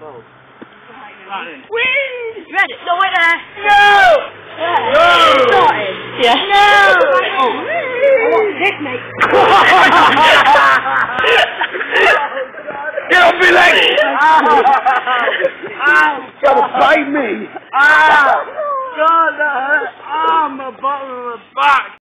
balls. Wind! ready? No, wait there. No! Yeah. Started. Yeah. No! Oh. I want this, mate. Get off me leg! Ow! Ow! Gotta bite me! Ow! God, that hurt. Oh, my bottom of my back.